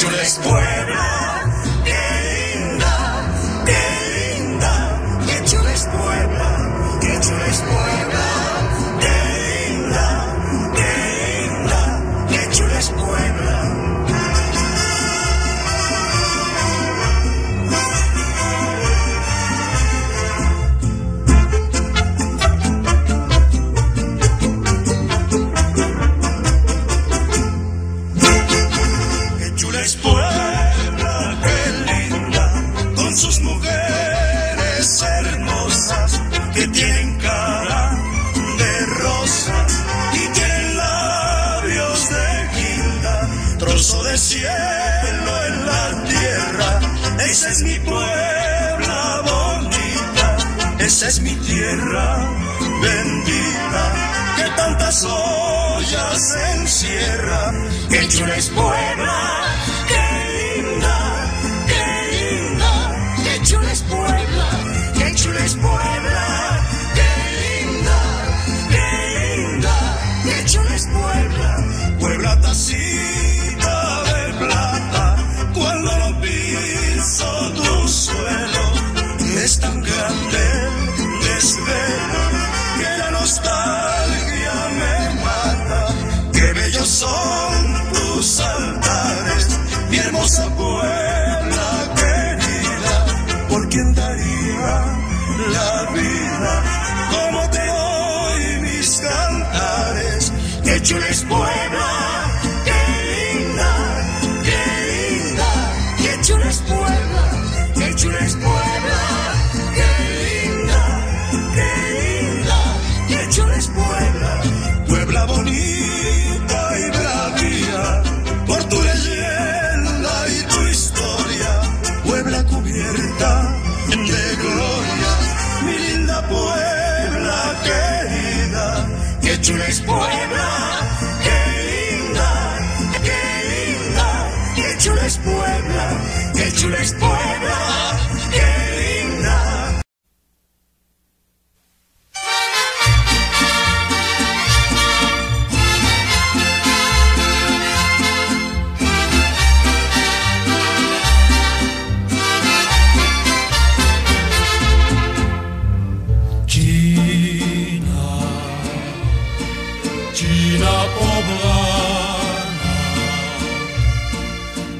qué chula es Puebla, qué linda, con sus mujeres hermosas que tienen cara de rosa y tienen labios de guinda, trozo de cielo en la tierra. Esa es mi Puebla bonita, esa es mi tierra bendita que tantas ollas encierra. Qué chula es Puebla, hermosa Puebla querida, por quien daría la vida, como te doy mis cantares. Qué chula es de gloria, mi linda Puebla querida, qué chula es Puebla, qué linda, qué linda, qué chula es Puebla, qué chula es Puebla, poblana,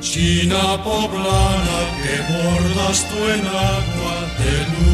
China poblana que bordas tú en agua de luz.